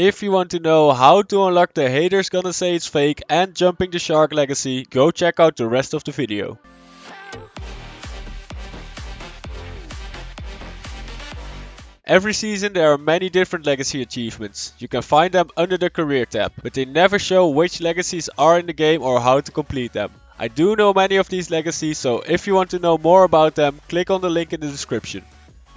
If you want to know how to unlock the haters gonna say it's fake and jumping the shark legacy, go check out the rest of the video. Every season there are many different legacy achievements. You can find them under the career tab, but they never show which legacies are in the game or how to complete them. I do know many of these legacies, so if you want to know more about them, click on the link in the description.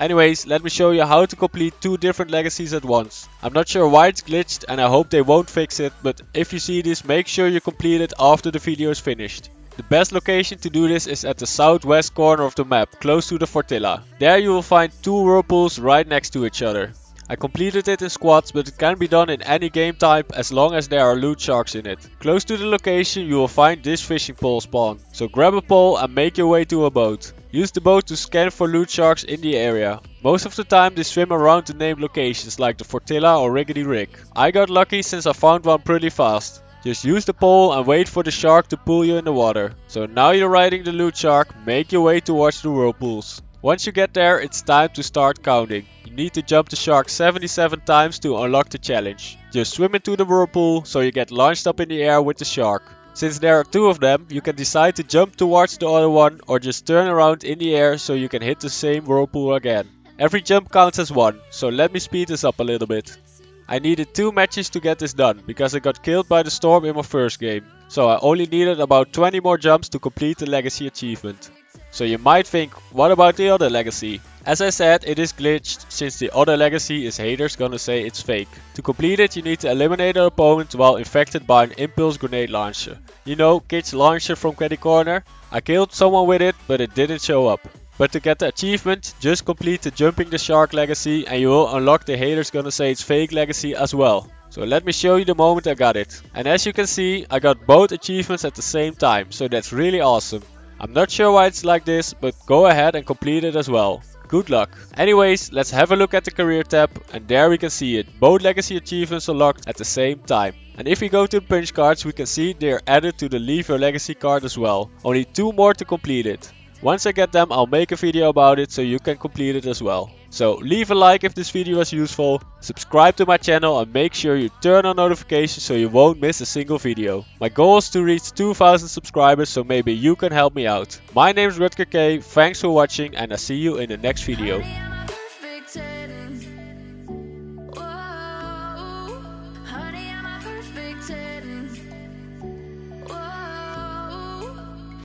Anyways, let me show you how to complete two different legacies at once. I'm not sure why it's glitched and I hope they won't fix it, but if you see this make sure you complete it after the video is finished. The best location to do this is at the southwest corner of the map, close to the Fortilla. There you will find two whirlpools right next to each other. I completed it in squads but it can be done in any game type as long as there are loot sharks in it. Close to the location you will find this fishing pole spawn, so grab a pole and make your way to a boat. Use the boat to scan for loot sharks in the area. Most of the time they swim around the named locations like the Fortilla or Rickety Rig. I got lucky since I found one pretty fast. Just use the pole and wait for the shark to pull you in the water. So now you're riding the loot shark, make your way towards the whirlpools. Once you get there, it's time to start counting. You need to jump the shark 77 times to unlock the challenge. Just swim into the whirlpool so you get launched up in the air with the shark. Since there are two of them, you can decide to jump towards the other one or just turn around in the air so you can hit the same whirlpool again. Every jump counts as one, so let me speed this up a little bit. I needed 2 matches to get this done, because I got killed by the storm in my first game. So I only needed about 20 more jumps to complete the legacy achievement. So you might think, what about the other legacy? As I said, it is glitched, since the other legacy is haters gonna say it's fake. To complete it, you need to eliminate an opponent while infected by an impulse grenade launcher. You know, Kit's launcher from Catty Corner? I killed someone with it, but it didn't show up. But to get the achievement, just complete the Jumping the Shark legacy and you will unlock the haters gonna say it's fake legacy as well. So let me show you the moment I got it. And as you can see, I got both achievements at the same time, so that's really awesome. I'm not sure why it's like this, but go ahead and complete it as well. Good luck. Anyways, let's have a look at the career tab and there we can see it. Both legacy achievements unlocked at the same time. And if we go to the punch cards, we can see they are added to the leave your legacy card as well. Only two more to complete it. Once I get them, I'll make a video about it so you can complete it as well. So leave a like if this video was useful, subscribe to my channel and make sure you turn on notifications so you won't miss a single video. My goal is to reach 2000 subscribers so maybe you can help me out. My name is Rutger K, thanks for watching and I see you in the next video.